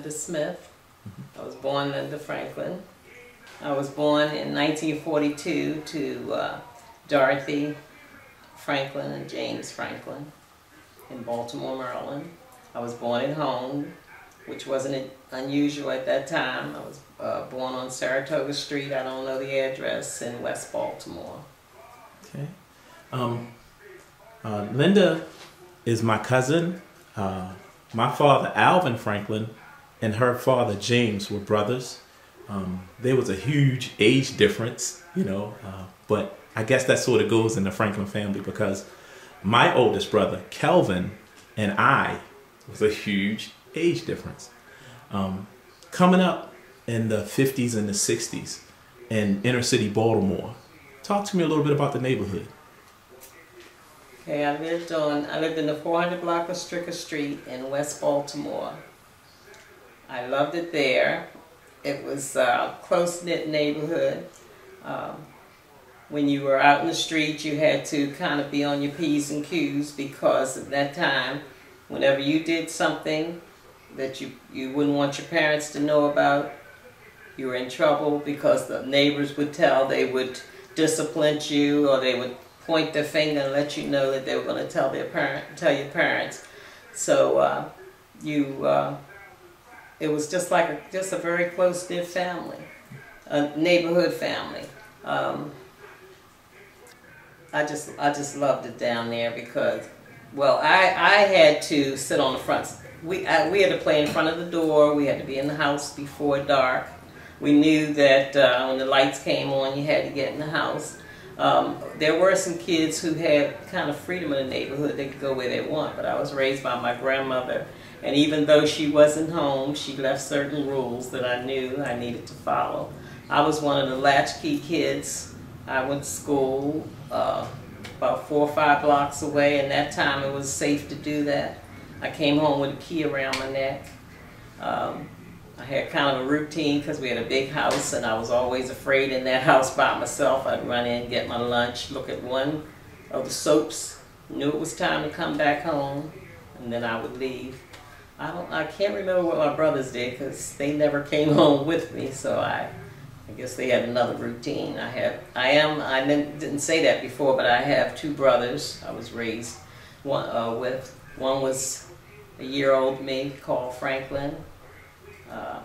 Linda Smith. I was born Linda Franklin. I was born in 1942 to uh, Dorothy Franklin and James Franklin in Baltimore, Maryland. I was born at home, which wasn't unusual at that time. I was uh, born on Saratoga Street, I don't know the address, in West Baltimore. Okay. Um, uh, Linda is my cousin. Uh, my father, Alvin Franklin, and her father, James, were brothers. Um, there was a huge age difference, you know, uh, but I guess that sort of goes in the Franklin family because my oldest brother, Kelvin, and I was a huge age difference. Um, coming up in the 50s and the 60s in inner city Baltimore, talk to me a little bit about the neighborhood. Okay, I lived on, I lived in the 400 block of Stricker Street in West Baltimore. I loved it there. It was a close-knit neighborhood. Um, when you were out in the street, you had to kind of be on your P's and Q's because at that time, whenever you did something that you, you wouldn't want your parents to know about, you were in trouble because the neighbors would tell, they would discipline you or they would point their finger and let you know that they were going to tell their parent, tell your parents. So uh, you, uh, it was just like a, just a very close knit family, a neighborhood family. Um, I just I just loved it down there because, well, I I had to sit on the front. We I, we had to play in front of the door. We had to be in the house before dark. We knew that uh, when the lights came on, you had to get in the house. Um, there were some kids who had kind of freedom in the neighborhood. They could go where they want, but I was raised by my grandmother. And even though she wasn't home, she left certain rules that I knew I needed to follow. I was one of the latchkey kids. I went to school uh, about four or five blocks away, and that time it was safe to do that. I came home with a key around my neck. Um, I had kind of a routine because we had a big house and I was always afraid in that house by myself. I'd run in, get my lunch, look at one of the soaps, knew it was time to come back home, and then I would leave. I don't, I can't remember what my brothers did because they never came home with me, so I, I guess they had another routine. I have, I am, I didn't, didn't say that before, but I have two brothers. I was raised one uh, with. One was a year old me, Carl Franklin, um,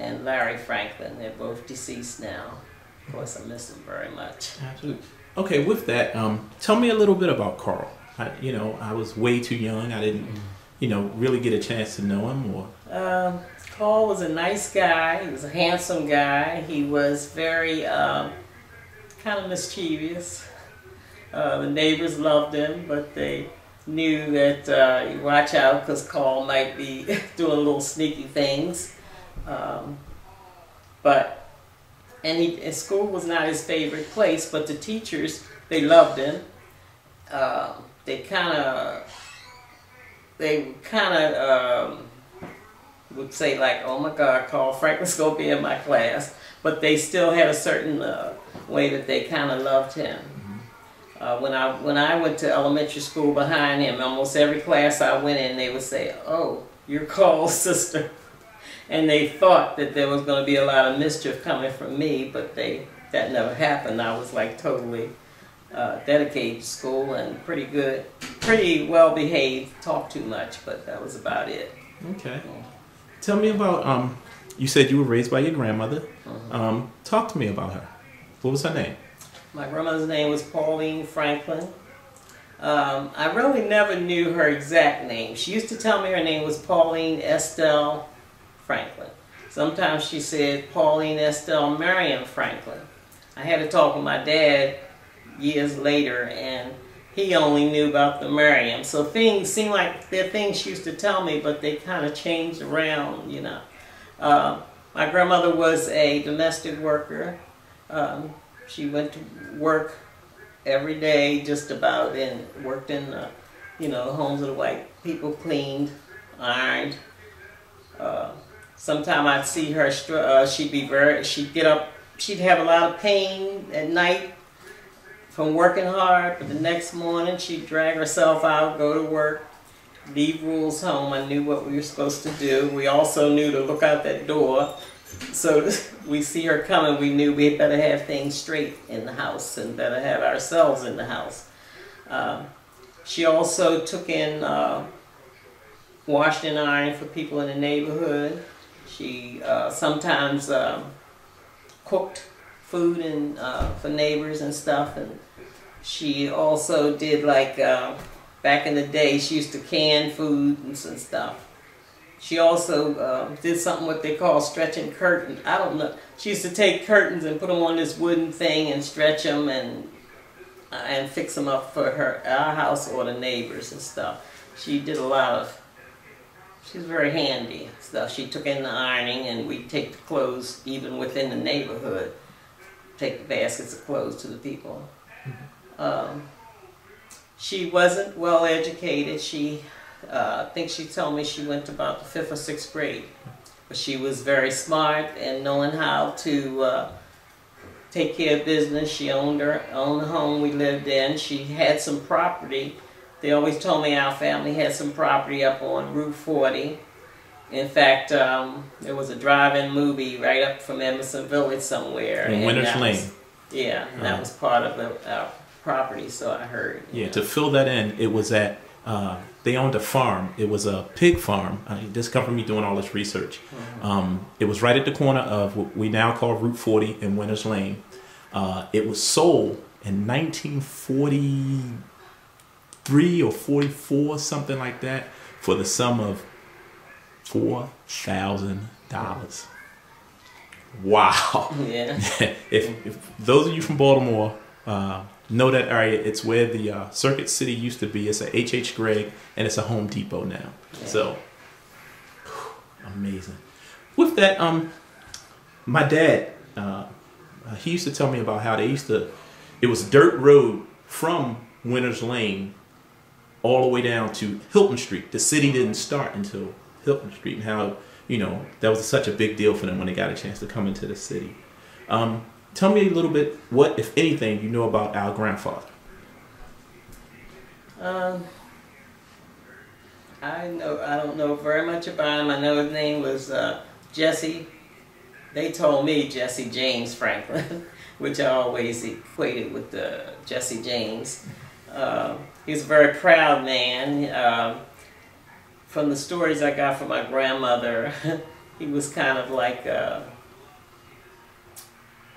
and Larry Franklin. They're both deceased now. Of course, I miss them very much. Absolutely. Okay, with that, um, tell me a little bit about Carl. I, you know, I was way too young. I didn't, you know, really get a chance to know him. Or um, Carl was a nice guy. He was a handsome guy. He was very um, kind of mischievous. Uh, the neighbors loved him, but they knew that uh, you watch out because Carl might be doing little sneaky things. Um, but and he and school was not his favorite place, but the teachers they loved him. Uh, they kind of they kind of um, would say like, "Oh my God, Carl Franklin's gonna in my class," but they still had a certain uh, way that they kind of loved him. Uh, when I when I went to elementary school behind him, almost every class I went in, they would say, "Oh, you're Carl's sister," and they thought that there was going to be a lot of mischief coming from me, but they that never happened. I was like totally uh, dedicated to school and pretty good, pretty well behaved. Talked too much, but that was about it. Okay. Tell me about um. You said you were raised by your grandmother. Mhm. Um, talk to me about her. What was her name? My grandmother's name was Pauline Franklin. Um, I really never knew her exact name. She used to tell me her name was Pauline Estelle Franklin. Sometimes she said Pauline Estelle Marion Franklin. I had a talk with my dad years later, and he only knew about the Marion. So things seem like they're things she used to tell me, but they kind of changed around, you know. Uh, my grandmother was a domestic worker. Um, she went to work every day, just about, and worked in, the, you know, homes of the white people, cleaned, ironed. Uh, Sometime I'd see her. Uh, she'd be very. She'd get up. She'd have a lot of pain at night from working hard. But the next morning, she'd drag herself out, go to work. leave rules home. I knew what we were supposed to do. We also knew to look out that door. So we see her coming, we knew we better have things straight in the house and better have ourselves in the house. Uh, she also took in uh, washed and ironing for people in the neighborhood. She uh, sometimes um, cooked food and uh, for neighbors and stuff, and she also did like uh, back in the day. She used to can food and some stuff. She also uh, did something what they call stretching curtain. I don't know. She used to take curtains and put them on this wooden thing and stretch them and uh, and fix them up for her our house or the neighbors and stuff. She did a lot of She's very handy stuff. She took in the ironing, and we take the clothes even within the neighborhood. Take the baskets of clothes to the people. Mm-hmm. Um, she wasn't well educated. She, uh, I think she told me she went to about the fifth or sixth grade, but she was very smart and knowing how to uh, take care of business. She owned her own home we lived in. She had some property they always told me our family had some property up on Route 40. In fact, um, there was a drive-in movie right up from Edmondson Village somewhere. In Winter's Lane. Was, yeah, uh-huh. that was part of the, our property, so I heard. Yeah, know. to fill that in, it was at, uh, they owned a farm. It was a pig farm. Uh, this come from me doing all this research. Mm-hmm. Um, it was right at the corner of what we now call Route 40 and Winter's Lane. Uh, it was sold in 1940 43 or 44, something like that, for the sum of $4,000. Wow. Yeah. if, if, those of you from Baltimore uh, know that area, it's where the uh, Circuit City used to be. It's a H.H. Gregg and it's a Home Depot now. Yeah. So, amazing. With that, um, my dad, uh, he used to tell me about how they used to, it was dirt road from Winter's Lane all the way down to Hilton Street. The city didn't start until Hilton Street, and how you know that was such a big deal for them when they got a chance to come into the city. Um, tell me a little bit what, if anything, you know about our grandfather. Um, I know I don't know very much about him. I know his name was uh, Jesse. They told me Jesse James Franklin, which I always equated with uh, Jesse James. Uh, he was a very proud man. Um, from the stories I got from my grandmother, he was kind of like a,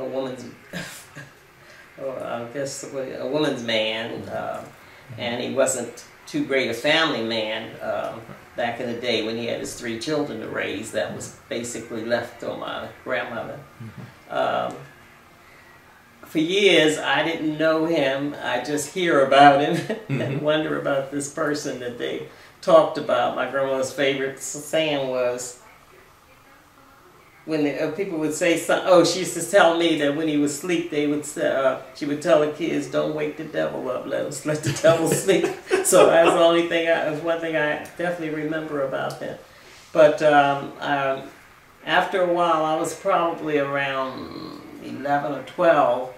a woman's, I guess a woman's man, uh, and he wasn't too great a family man um, back in the day when he had his three children to raise. That was basically left on my grandmother. Mm-hmm. Um, for years I didn't know him. I just hear about him and wonder about this person that they talked about. My grandma's favorite saying was when the, uh, people would say something. Oh, she used to tell me that when he was asleep, they would say, uh, she would tell the kids, "Don't wake the devil up. Let let the devil sleep." so that's the only thing. I, that's one thing I definitely remember about him. But um, um, after a while, I was probably around eleven or twelve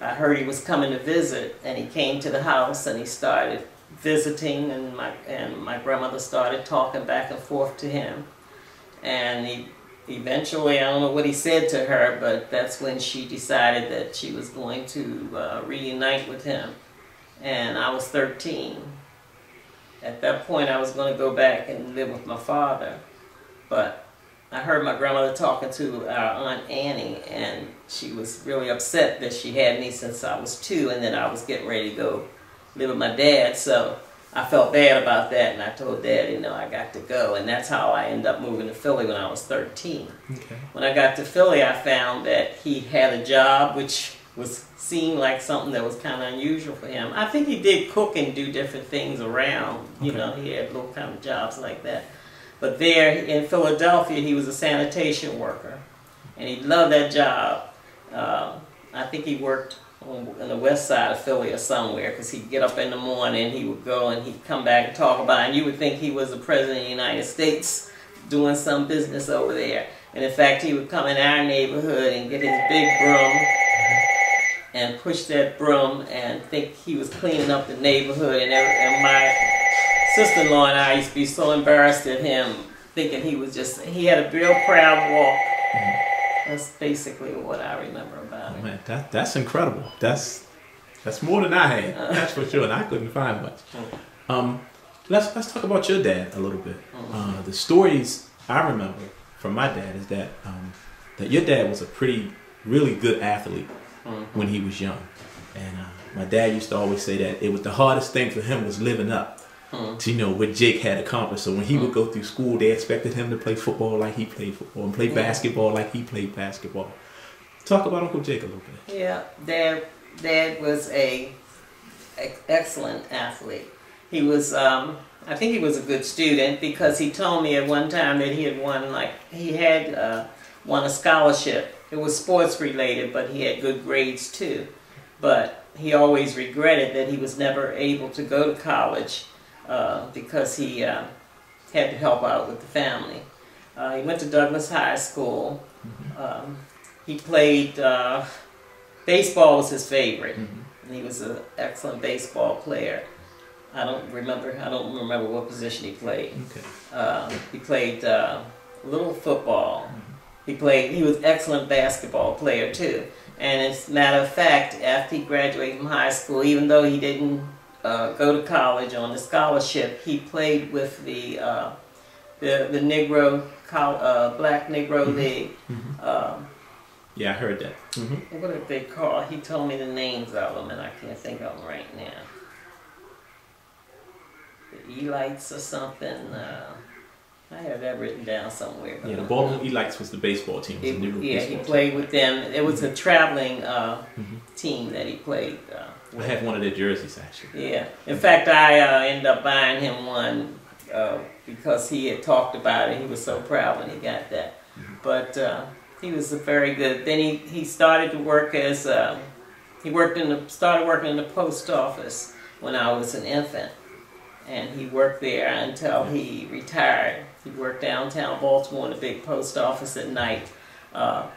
I heard he was coming to visit, and he came to the house and he started visiting, and my and my grandmother started talking back and forth to him, and he eventually I don't know what he said to her, but that's when she decided that she was going to uh, reunite with him, and I was 13. At that point, I was going to go back and live with my father, but I heard my grandmother talking to our Aunt Annie, and she was really upset that she had me since I was two, and then I was getting ready to go live with my dad. So I felt bad about that, and I told Dad, you know, I got to go, and that's how I ended up moving to Philly when I was 13. Okay. When I got to Philly, I found that he had a job which was seemed like something that was kind of unusual for him. I think he did cook and do different things around. You know, he had little kind of jobs like that. But there in Philadelphia, he was a sanitation worker, and he loved that job. Uh, I think he worked on, the west side of Philly or somewhere, because he'd get up in the morning, he would go and he'd come back and talk about it, and you would think he was the president of the United States doing some business over there. And in fact, he would come in our neighborhood and get his big broom and push that broom and think he was cleaning up the neighborhood and, every, and my sister-in-law and I used to be so embarrassed at him, thinking he was just he had a real proud walk. That's basically what I remember. Man, that that's incredible. That's that's more than I had. That's for sure. And I couldn't find much. Um, let's let's talk about your dad a little bit. Uh, the stories I remember from my dad is that um, that your dad was a pretty really good athlete when he was young, and uh, my dad used to always say that it was the hardest thing for him was living up to you know what Jake had accomplished. So when he would go through school, they expected him to play football like he played football and play basketball like he played basketball. Talk about Uncle Jake a little bit. Yeah, Dad. Dad was a ex- excellent athlete. He was. Um, I think he was a good student because he told me at one time that he had won like he had uh, won a scholarship. It was sports related, but he had good grades too. But he always regretted that he was never able to go to college uh, because he uh, had to help out with the family. Uh, he went to Douglass High School. Um, he played uh, baseball was his favorite, and he was an excellent baseball player. I don't remember. I don't remember what position he played. Okay. Uh, he played uh, a little football. He played. He was excellent basketball player too. And as a matter of fact, after he graduated from high school, even though he didn't uh, go to college on a scholarship, he played with the uh, the the Negro col- uh, Black Negro League. Um, Yeah, I heard that. hmm what did they call? He told me the names of them, and I can't think of them right now. The Elites or something. Uh, I have that written down somewhere. but Yeah, the Baltimore Elites was the baseball team. It was He- the yeah, he played with them. It was a traveling uh, Mhm. team that he played. Uh, team. I have one of their jerseys actually. yeah. In fact, I uh, ended up buying him one uh, because he had talked about it. He was so proud when he got that. But uh, he was a very good. Then he, he started to work as he worked in the started working in the post office when I was an infant, and he worked there until he retired. He worked downtown Baltimore in a big post office at night. Uh,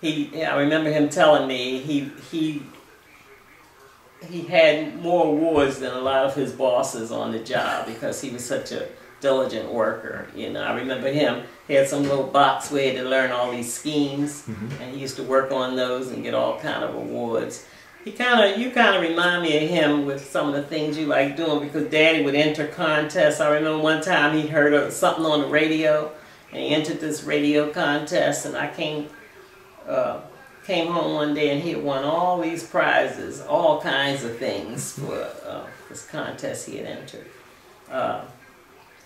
he, I remember him telling me he he he had more awards than a lot of his bosses on the job because he was such a diligent worker. You know, I remember him he had some little box where he had to learn all these schemes, and he used to work on those and get all kind of awards. He kind of, you kind of remind me of him with some of the things you like doing because Daddy would enter contests. I remember one time he heard of something on the radio, and he entered this radio contest, and I came. Uh, came home one day and he had won all these prizes, all kinds of things for uh, this contest he had entered. Uh,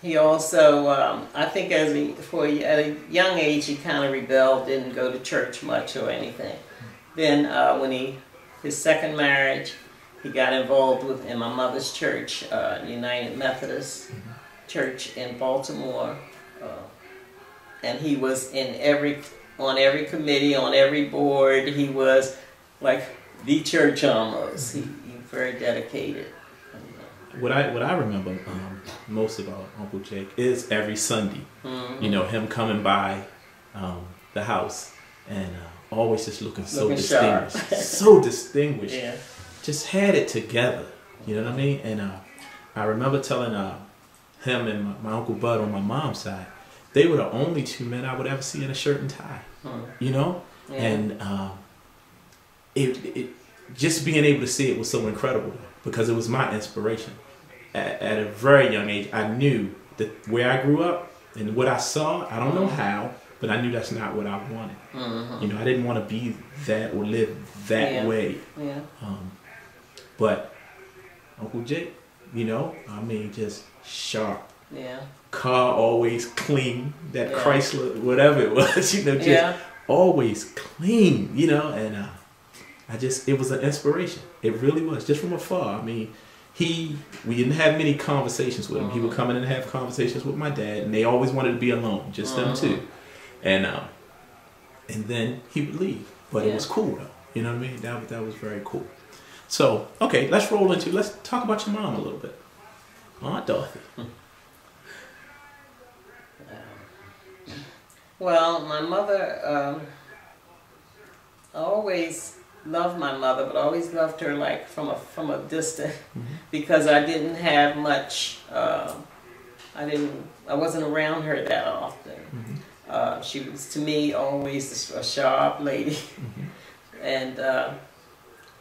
he also, um, I think, as a, for a, at a young age, he kind of rebelled, didn't go to church much or anything. Then, uh, when he his second marriage, he got involved with in my mother's church, uh, United Methodist Church in Baltimore, uh, and he was in every on every committee, on every board. He was like the church almost. He, he was very dedicated. What I what I remember um, most about Uncle Jake is every Sunday. Mhm. You know him coming by um, the house and uh, always just looking so Looking sharp. distinguished, so distinguished. Yeah. Just had it together. You know what I mean? And uh, I remember telling uh, him and my, my uncle Bud on my mom's side, they were the only two men I would ever see in a shirt and tie. Hmm. You know, Yeah. and um, it, it just being able to see it was so incredible because it was my inspiration. At, at a very young age, I knew that where I grew up and what I saw, I don't know how, but I knew that's not what I wanted. Mhm. You know, I didn't want to be that or live that Yeah. way. Yeah. Um, but Uncle Jake, you know, I mean, just sharp. Yeah. Car always clean. That Yeah. Chrysler, whatever it was, you know, just Yeah. always clean, you know, and uh, I just it was an inspiration. It really was, just from afar. I mean, he we didn't have many conversations with him. He would come in and have conversations with my dad, and they always wanted to be alone, just them Mhm. two. And um, and then he would leave, but it was cool though. You know what I mean? That that was very cool. So okay, let's roll into let's talk about your mom a little bit, Aunt Dorothy. Well, my mother um, always loved my mother, but always loved her like from a from a distance because I didn't have much. Uh, I didn't. I wasn't around her that often. Uh, she was to me always a sharp lady, and uh,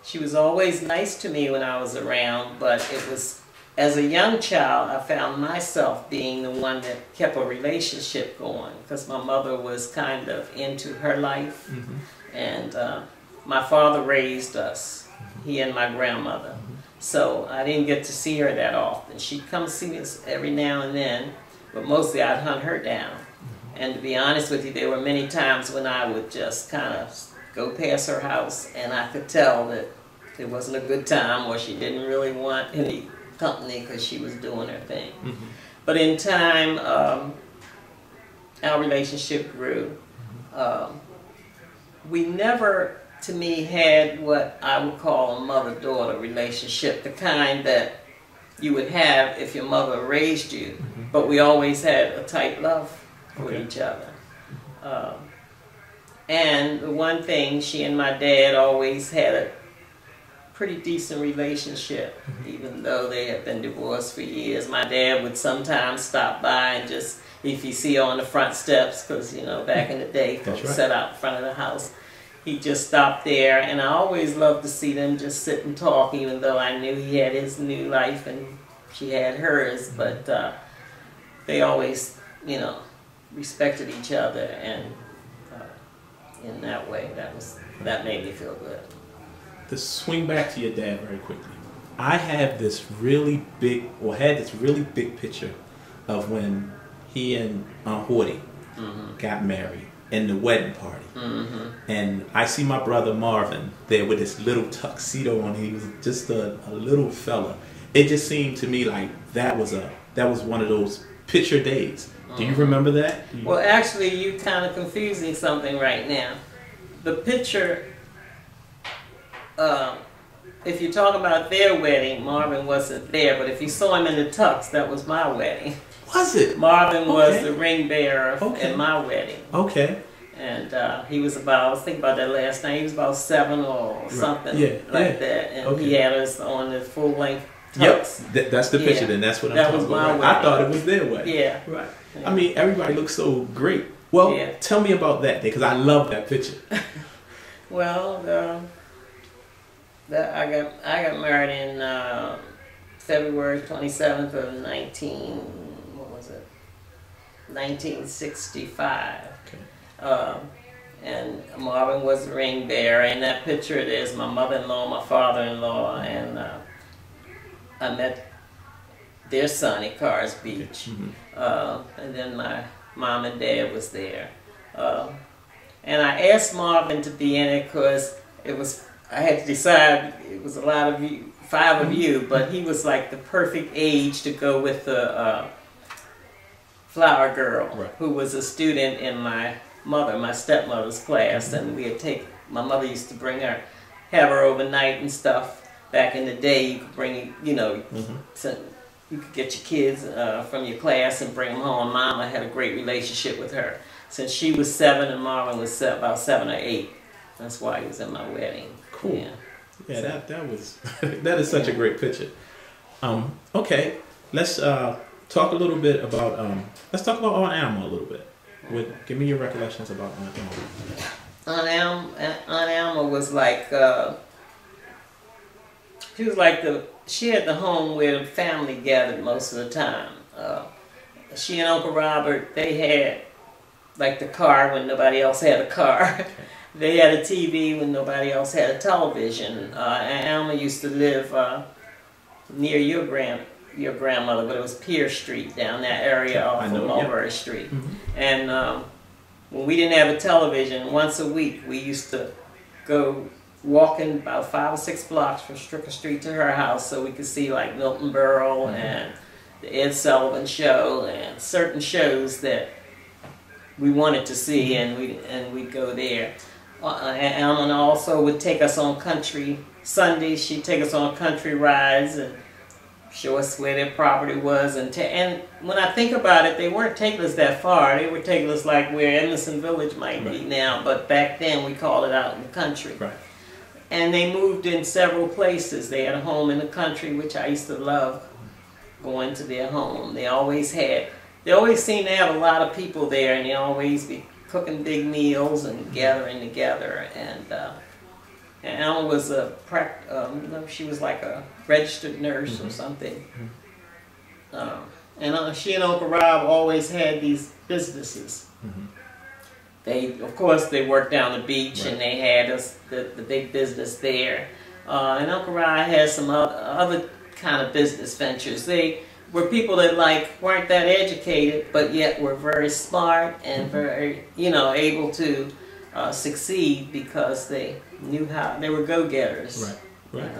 she was always nice to me when I was around. But it was as a young child, I found myself being the one that kept a relationship going because my mother was kind of into her life, and uh, my father raised us, he and my grandmother. So I didn't get to see her that often. She'd come see us every now and then, but mostly I'd hunt her down. And to be honest with you, there were many times when I would just kind of go past her house and I could tell that it wasn't a good time or she didn't really want any company because she was doing her thing. But in time, um, our relationship grew. Um, we never, to me, had what I would call a mother-daughter relationship, the kind that you would have if your mother raised you. But we always had a tight love for Okay. each other. Um, and the one thing, she and my dad always had a pretty decent relationship, even though they had been divorced for years. My dad would sometimes stop by and just, if you see her on the front steps, because you know back in the day, folks right. sat out in front of the house. He'd just stopped there, and I always loved to see them just sit and talk, even though I knew he had his new life and she had hers. But uh, they always, you know, respected each other, and uh, in that way, that was that made me feel good. to swing back to your dad very quickly. I have this really big, or had this really big picture of when he and Aunt Horty got married and the wedding party. And I see my brother Marvin there with this little tuxedo on. He was just a, a little fella. It just seemed to me like that was a that was one of those picture days. Do you remember that? You- Well, actually, you kind of confusing something right now. The picture, um, if you talk about their wedding, Marvin wasn't there, but if you saw him in the tux, that was my wedding. Was it? Marvin okay. was the ring bearer okay. at my wedding. Okay. And uh, he was about, I was thinking about that last night, he was about seven or right. something yeah. like yeah. that. And okay. he had us on the full length tux. Yep, that's the picture, yeah. then that's what I'm that was my about. Wedding. I thought it was their wedding. Yeah. Right. I mean, everybody looks so great. Well, yeah. tell me about that because I love that picture. well, um, that I got I got married in uh, February 27th of 19. Nineteen sixty five. Okay. Um, and Marvin was the ring bearer. In that picture, there's my mother-in-law, my father-in-law, and uh, I met their son at Carr's Beach. Mhm. Uh, and then my mom and dad was there. Uh, and I asked Marvin to be in it because it was I had to decide. It was a lot of you, five of you, but he was like the perfect age to go with the uh, flower girl, Right. who was a student in my mother, my stepmother's class, and we had take. My mother used to bring her, have her overnight and stuff. Back in the day, you could bring, you know, Mhm. so you could get your kids uh, from your class and bring them home. Mama had a great relationship with her since she was seven and Marvin was about seven or eight. That's why he was at my wedding. Cool. Yeah. Yeah, that that was that is such a great picture. Um, okay, let's uh, talk a little bit about um, let's talk about Aunt Alma a little bit. With, give me your recollections about Aunt Alma. Aunt Alma, Aunt Alma was like, uh, she was like the, she had the home where the family gathered most of the time. Uh, she and Uncle Robert, they had like the car when nobody else had a car. they had a TV when nobody else had a television. Uh, Alma used to live uh, near your grand your grandmother, but it was Pier Street down that area off of yep. Mulberry Street. Mhm. And um, when we didn't have a television, once a week we used to go walking about five or six blocks from Stricker Street to her house so we could see like Milton Berle Mhm. and the Ed Sullivan Show and certain shows that we wanted to see, and we and we'd go there. Uh, also would take us on country Sundays. She'd take us on country rides and show us where their property was. And ta- and when I think about it, they weren't taking us that far. They were taking us like where Edmondson Village might be now, but back then we called it out in the country. Right. and they moved in several places. They had a home in the country, which I used to love going to their home. They always had, they always seemed to have a lot of people there, and they always be cooking big meals and gathering together. And, uh, and Alma was a, prac- um, she was like a registered nurse mm-hmm. or something. Mm-hmm. Um, and uh, she and Uncle Rob always had these businesses. Mm-hmm. They, of course, they worked down the beach, right. and they had us the, the big business there. Uh, and Uncle Rob had some other, other kind of business ventures. They were people that like weren't that educated, but yet were very smart and mm-hmm. very, you know, able to uh, succeed because they knew how. They were go-getters. Right. Right.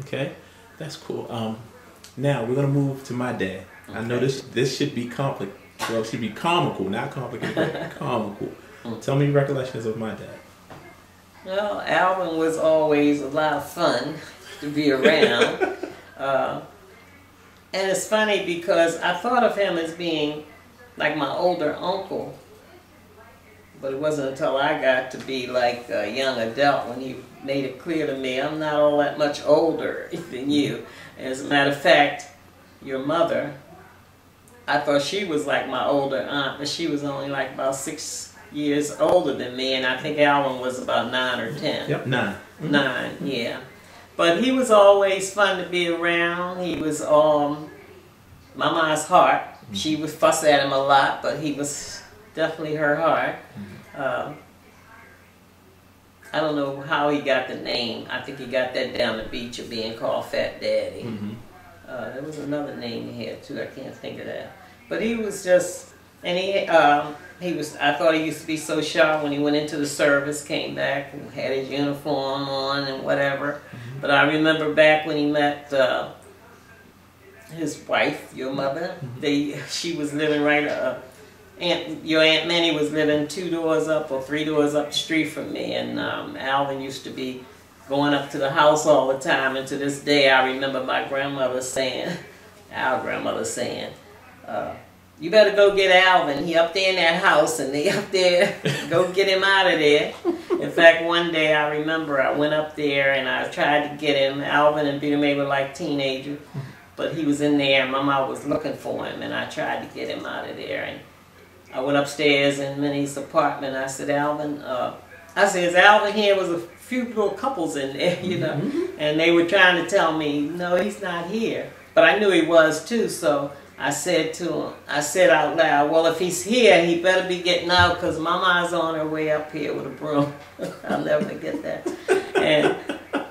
Okay, that's cool. Um, now we're gonna move to my dad. Okay. I know this this should be complicated. Well, it should be comical, not complicated, but comical. Mm. Tell me recollections of my dad. Well, Alvin was always a lot of fun to be around. uh, and it's funny because I thought of him as being like my older uncle. But it wasn't until I got to be like a young adult when he made it clear to me I'm not all that much older than you. As a matter of fact, your mother, I thought she was like my older aunt, but she was only like about six years older than me, and I think Alvin was about nine or ten. Yep, 9 mm-hmm. Nine, yeah. But he was always fun to be around. He was um, Mama's heart. Mm-hmm. She would fuss at him a lot, but he was definitely her heart. Mm-hmm. Um, I don't know how he got the name. I think he got that down the beach of being called Fat Daddy. Mm-hmm. Uh, there was another name he had too. I can't think of that. But he was just, and he um, he was. I thought he used to be so sharp when he went into the service, came back and had his uniform on and whatever. Mm-hmm. But I remember back when he met uh, his wife, your mother. Mm-hmm. They she was living right. Uh, Aunt, your Aunt Minnie was living two doors up or three doors up the street from me, and um, Alvin used to be going up to the house all the time. And to this day, I remember my grandmother saying, our grandmother saying, uh, "You better go get Alvin. He up there in that house, and they up there. go get him out of there." In fact, one day I remember I went up there and I tried to get him. Alvin and Peter May were like teenagers, but he was in there. and Mama was looking for him, and I tried to get him out of there. And I went upstairs in Minnie's apartment. I said, Alvin, uh, I said, is Alvin here? Was a few little couples in there, you know, mm -hmm. and they were trying to tell me, no, he's not here. But I knew he was too, so I said to him, I said out loud, well, if he's here, he better be getting out because Mama's on her way up here with a broom. I'll never forget that. And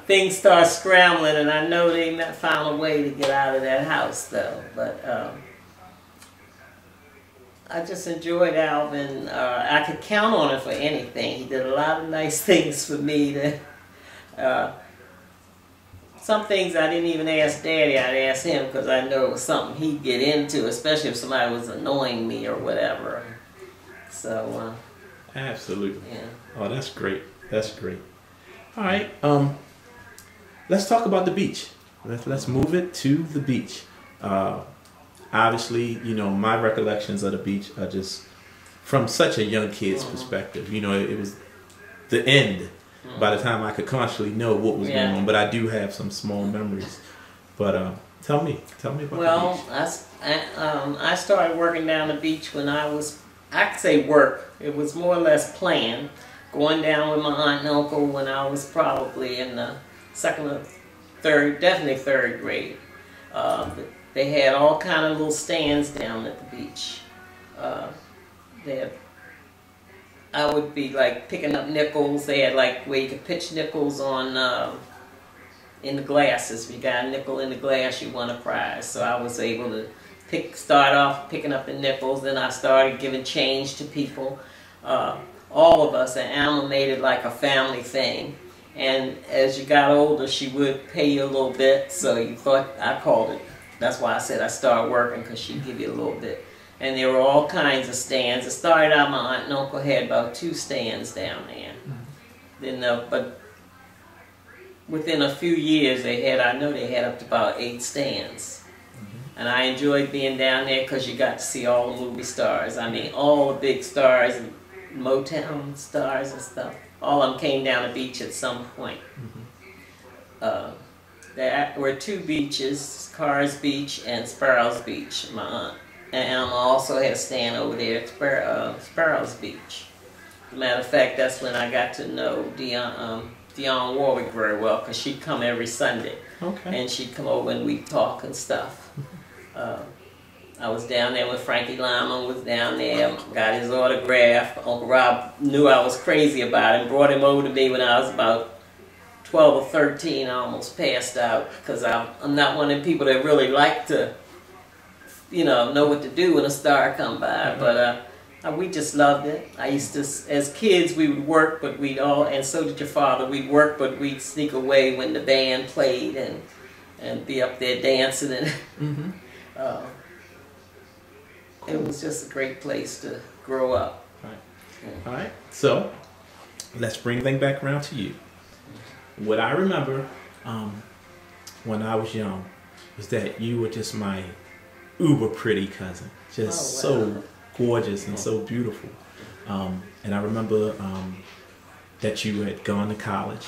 things start scrambling, and I know they not found a way to get out of that house, though. But um, I just enjoyed Alvin. Uh, I could count on him for anything. He did a lot of nice things for me. That uh, some things I didn't even ask Daddy. I'd ask him because I know it was something he'd get into, especially if somebody was annoying me or whatever. So. Uh, Absolutely. Yeah. Oh, that's great. That's great. All right. Um, let's talk about the beach. Let's let's move it to the beach. Uh, obviously, you know, my recollections of the beach are just from such a young kid's mm-hmm. perspective. You know, it, it was the end by the time I could consciously know what was yeah. going on. But I do have some small memories. But uh, tell me, tell me about well, the beach. Well, I, um, I started working down the beach when I was, I could say work. It was more or less planned. Going down with my aunt and uncle when I was probably in the second or third, definitely third grade. Uh, they had all kind of little stands down at the beach. Uh, they had, I would be like picking up nickels. They had like where you could pitch nickels on uh, in the glasses. If you got a nickel in the glass, you won a prize. So I was able to pick, start off picking up the nickels. Then I started giving change to people. Uh, all of us, and Alma made it like a family thing. And as you got older, she would pay you a little bit. So you thought I called it that's why I said I started working because she'd give you a little bit. And there were all kinds of stands. It started out my aunt and uncle had about two stands down there. Mm -hmm. Then, uh, but within a few years, they had I know they had up to about eight stands. Mm -hmm. And I enjoyed being down there because you got to see all the movie stars. I mean, all the big stars, and Motown stars and stuff. all of them came down the beach at some point. Uh, there were two beaches, Carr's Beach and Sparrows Beach, my aunt. And I also had a stand over there at Spar- uh, Sparrows Beach. Matter of fact, that's when I got to know Dionne, um, Dionne Warwick very well because she'd come every Sunday Okay. and she'd come over and we'd talk and stuff. Uh, I was down there with Frankie Lymon was down there, got his autograph. Uncle Rob knew I was crazy about him, brought him over to me when I was about 12 or 13. I almost passed out because I'm, I'm not one of the people that really like to, you know, know what to do when a star come by. But uh, we just loved it. I used to, as kids, we would work, but we'd all, and so did your father. We'd work, but we'd sneak away when the band played and and be up there dancing and. Mm-hmm. Uh, it was just a great place to grow up. All right. So let's bring things back around to you. What I remember um, when I was young was that you were just my uber pretty cousin, just Oh, wow. so gorgeous and so beautiful. Um, and I remember um, that you had gone to college.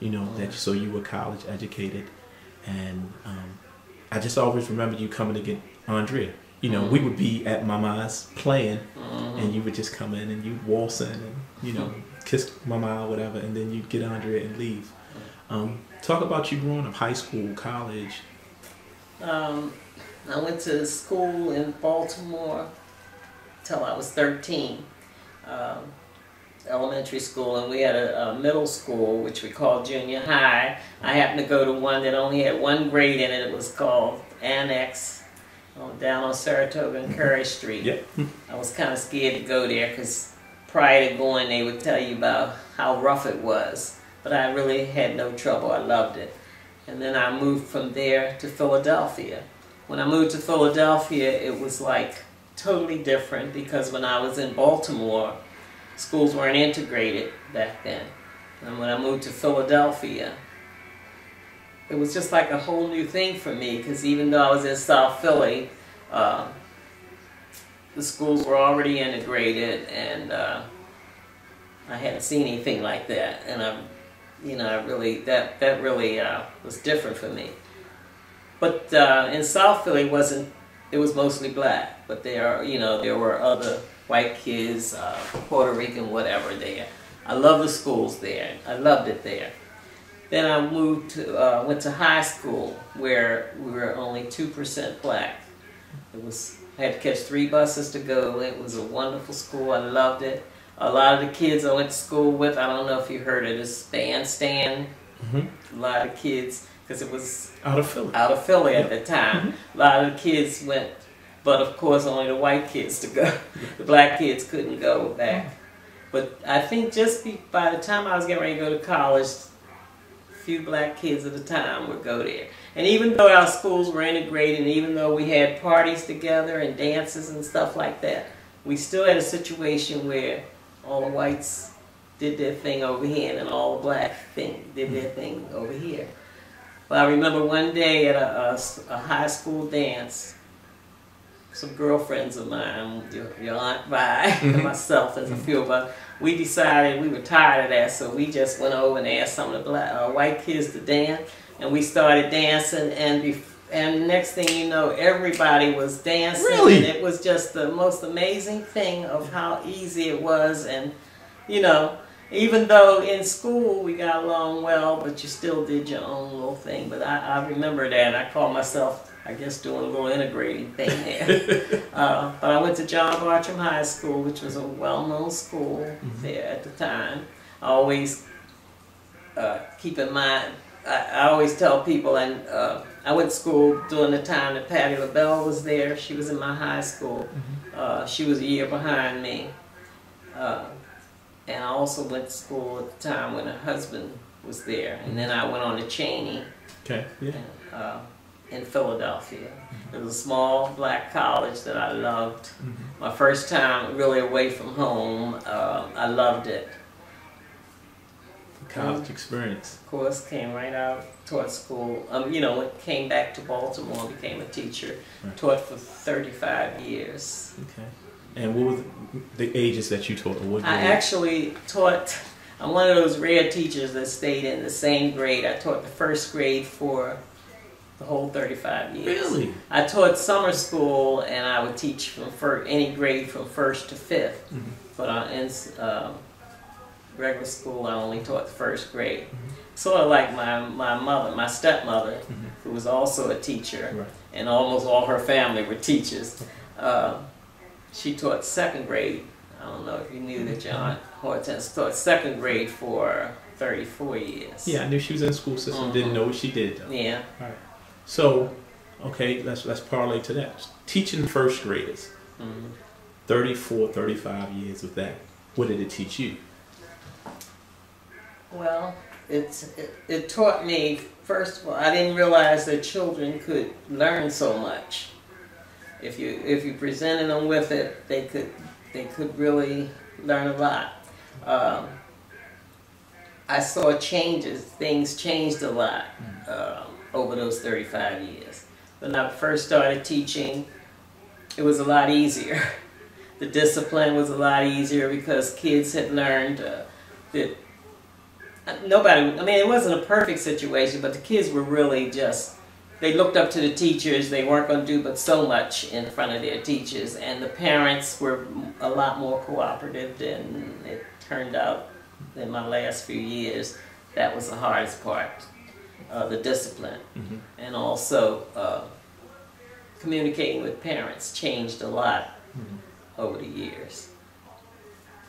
You know that so you were college educated, and um, I just always remember you coming to get Andrea. You know, we would be at Mama's playing, and you would just come in and you'd waltz in and you know kiss Mama or whatever, and then you'd get Andrea and leave. Um, talk about you growing up, high school, college. Um, I went to school in Baltimore till I was 13, um, elementary school, and we had a, a middle school which we called junior high. I happened to go to one that only had one grade in it. It was called Annex, oh, down on Saratoga and Curry Street. Yep. I was kind of scared to go there because prior to going, they would tell you about how rough it was. But I really had no trouble. I loved it. And then I moved from there to Philadelphia. When I moved to Philadelphia, it was like totally different because when I was in Baltimore, schools weren't integrated back then. And when I moved to Philadelphia, it was just like a whole new thing for me because even though I was in South Philly, uh, the schools were already integrated and uh, I hadn't seen anything like that. And I, you know, I really, that, that really uh, was different for me. But uh, in South Philly, wasn't, it was mostly black. But there are, you know, there were other white kids, uh, Puerto Rican, whatever there. I love the schools there. I loved it there. Then I moved to, uh, went to high school where we were only 2% black. It was, I had to catch three buses to go. It was a wonderful school. I loved it. A lot of the kids I went to school with, I don't know if you heard of this bandstand. Mm-hmm. A lot of kids, because it was Out of Philly. out of Philly at the time. A lot of the kids went, but of course only the white kids to go. The black kids couldn't go back. But I think just be, by the time I was getting ready to go to college, few black kids at a time would go there. And even though our schools were integrated, and even though we had parties together and dances and stuff like that, we still had a situation where all the whites did their thing over here and all the black thing did their thing over here. But I remember one day at a, a, a high school dance, some girlfriends of mine, your, your Aunt Vi and myself, and a few of us, we decided we were tired of that, so we just went over and asked some of the black, uh, white kids to dance, and we started dancing, and and next thing you know, everybody was dancing, Really? and it was just the most amazing thing of how easy it was, and you know, even though in school we got along well, but you still did your own little thing. But I, I remember that. And I called myself, I guess, doing a little integrating thing there. uh, but I went to John Bartram High School, which was a well-known school there at the time. I always uh, keep in mind. I, I always tell people, and uh, I went to school during the time that Patti LaBelle was there. She was in my high school. Uh, she was a year behind me. Uh, and I also went to school at the time when her husband was there. And then I went on to Cheyney Okay. Yeah. uh, in Philadelphia. It was a small black college that I loved. My first time really away from home, uh, I loved it. College experience. Of course, came right out, taught school. Um, you know, came back to Baltimore, became a teacher, Right. taught for 35 years. Okay. And what were the, the ages that you taught? What I actually taught, I'm one of those rare teachers that stayed in the same grade. I taught the first grade for the whole 35 years. Really? I taught summer school, and I would teach from fir- any grade from first to 5th Mhm. But I, in um, regular school, I only taught the first grade. Sort of like my, my mother, my stepmother, who was also a teacher, Right. and almost all her family were teachers. Uh, she taught second grade. I don't know if you knew that John Hortense taught second grade for 34 years. Yeah, I knew she was in the school system. Didn't know what she did though. Yeah. So, okay, let's let's parlay to that. Teaching first graders, Mhm. 34, 35 years of that. What did it teach you? Well, it's, it, it taught me, first of all, I didn't realize that children could learn so much. If you, if you presented them with it, they could, they could really learn a lot. Um, I saw changes, things changed a lot um, over those 35 years. When I first started teaching, it was a lot easier. the discipline was a lot easier because kids had learned uh, that nobody i mean it wasn't a perfect situation but the kids were really just they looked up to the teachers they weren't going to do but so much in front of their teachers and the parents were a lot more cooperative than it turned out in my last few years that was the hardest part uh, the discipline Mhm. and also uh, communicating with parents changed a lot Mhm. over the years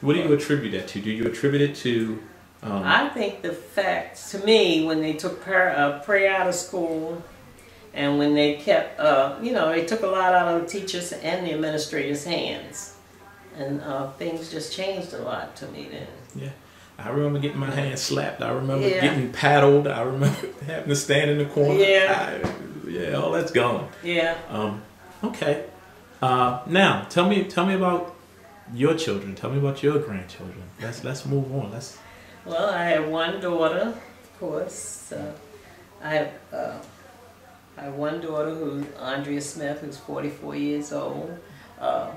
What do you attribute that to? Do you attribute it to? Um, I think the fact, to me, when they took prayer, uh, prayer out of school, and when they kept, uh, you know, they took a lot out of the teachers and the administrators' hands, and uh, things just changed a lot to me then. yeah, I remember getting my hand slapped. I remember Yeah. getting paddled. I remember having to stand in the corner. Yeah. I- yeah, all that's gone. Yeah. Um, okay. Uh, now tell me, tell me about your children. Tell me about your grandchildren. Let's let's move on. Let's. Well, I have one daughter, of course. Uh, I have uh, I have one daughter who's Andrea Smith, who's 44 years old. Uh,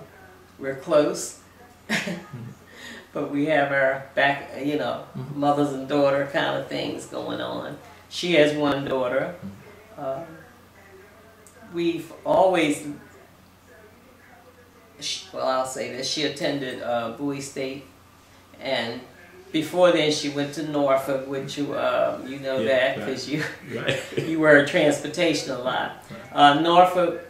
we're close, but we have our back, you know, Mhm. mothers and daughter kind of things going on. She has one daughter. Uh, we've always, well, I'll say this: she attended uh, Bowie State, and before then she went to Norfolk, which you um, you know Yeah, that right. because you Right. you were a transportation a lot. Uh, Norfolk,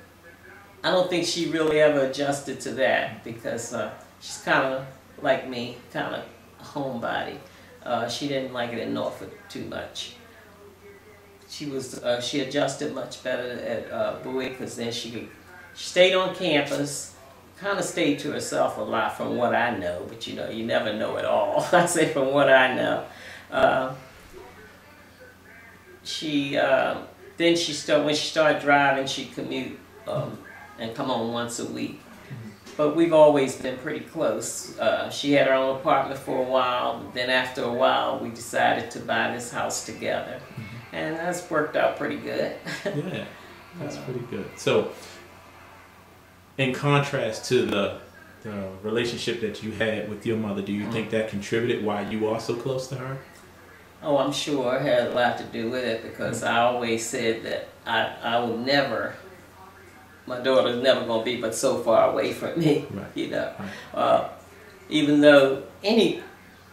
I don't think she really ever adjusted to that because uh, she's kind of like me, kind of homebody. Uh, she didn't like it in Norfolk too much. She was uh, she adjusted much better at uh, Bowie because then she could she stayed on campus. Kind of stayed to herself a lot, from what I know. But you know, you never know it all. I say from what I know. Uh, she uh, then she started when she started driving she commute um, and come on once a week but we've always been pretty close. Uh, she had her own apartment for a while then after a while we decided to buy this house together. Mm-hmm. And that's worked out pretty good. Yeah, that's uh, pretty good. So, in contrast to the, the relationship that you had with your mother, do you mm-hmm. think that contributed why you are so close to her? oh i'm sure it had a lot to do with it because i always said that i, I will never my daughter's never going to be but so far away from me Right. you know Right. uh, even though any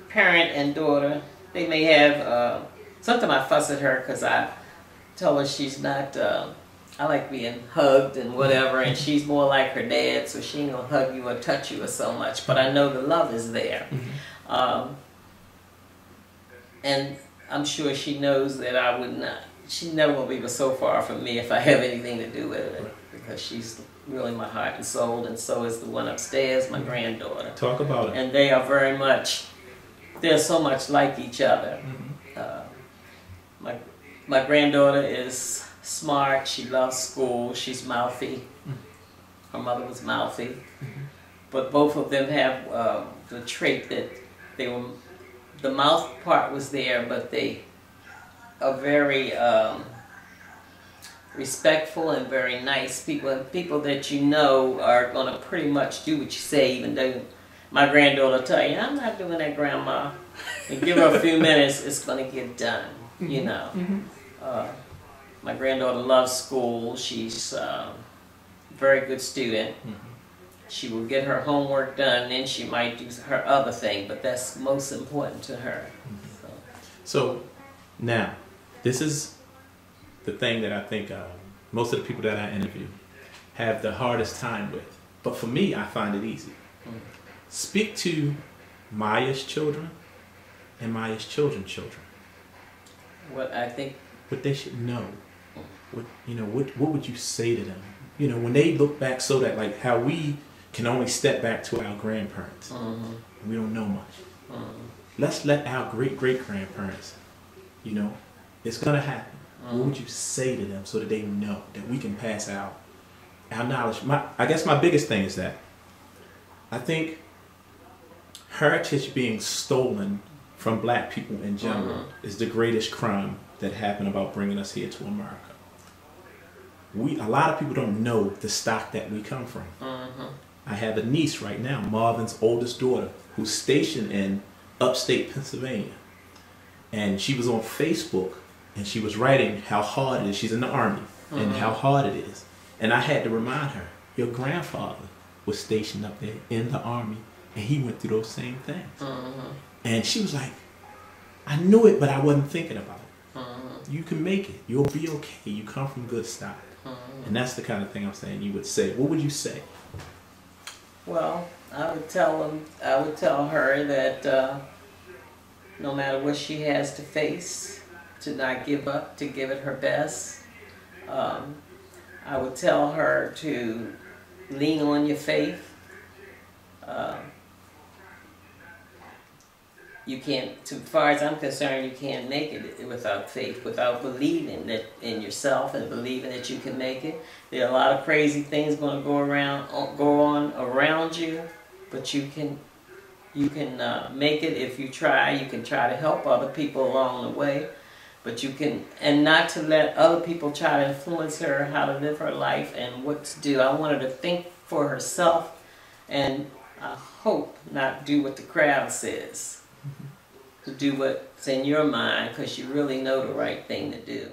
parent and daughter, they may have, uh, sometimes I fuss at her because I tell her she's not, uh, I like being hugged and whatever, and she's more like her dad, so she ain't gonna hug you or touch you or so much, but I know the love is there. Um, and I'm sure she knows that I would not, she never will be but so far from me if I have anything to do with it, because she's really my heart and soul, and so is the one upstairs, my granddaughter. Talk about it. and they are very much they're so much like each other. Mhm. uh, my my granddaughter is smart she loves school she's mouthy. Her mother was mouthy. But both of them have uh, the trait that they were the mouth part was there but they are very um, respectful and very nice people and people that you know are going to pretty much do what you say even though my granddaughter tell you, I'm not doing that, grandma. And give her a few minutes, it's going to get done, you mm-hmm. know. Mm-hmm. Uh, my granddaughter loves school. She's a very good student. Mm-hmm. She will get her homework done, then she might do her other thing, but that's most important to her. So, So now, this is the thing that I think uh, most of the people that I interview have the hardest time with. But for me, I find it easy. Speak to Maya's children and Maya's children's children. what I think, What they should know. What you know. What what would you say to them? You know, when they look back, so that like how we can only step back to our grandparents. mhm, We don't know much. mhm, let's let our great great grandparents, you know, it's gonna happen. What would you say to them so that they know that we can pass out our knowledge? My, I guess my biggest thing is that I think heritage being stolen from black people in general is the greatest crime that happened about bringing us here to America. We a lot of people don't know the stock that we come from. mhm, I have a niece right now, Marvin's oldest daughter, who's stationed in upstate Pennsylvania. And she was on Facebook and she was writing how hard it is. She's in the army and how hard it is. And I had to remind her, your grandfather was stationed up there in the army and he went through those same things. mhm, And she was like, I knew it, but I wasn't thinking about it. mhm, You can make it. You'll be okay. You come from good stock. mhm. And that's the kind of thing I'm saying you would say. What would you say? Well, I would tell them, I would tell her that uh, no matter what she has to face, to not give up, to give it her best. Um, I would tell her to lean on your faith. Uh, you can't, as far as I'm concerned, you can't make it without faith, without believing that in yourself and believing that you can make it. There are a lot of crazy things going to go around, go on around you, but you can, you can uh, make it if you try. You can try to help other people along the way, but you can, and not to let other people try to influence her how to live her life and what to do. I want her to think for herself, and I hope not do what the crowd says. Mm-hmm. To do what's in your mind, because you really know the right thing to do.